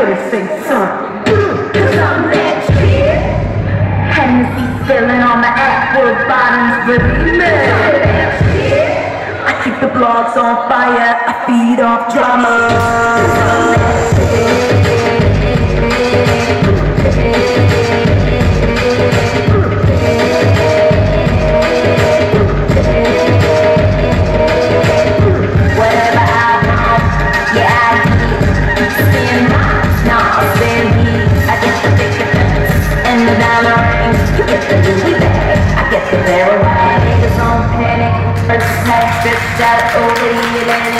better say something. Cause I'm that shit. Hennessy spilling on my apple bottoms, believe me. I keep the blogs on fire, I feed off drama. Rings. You get the Louis bag, I get the barrel. Niggas on panic, first class trips out over the Atlantic. Oh,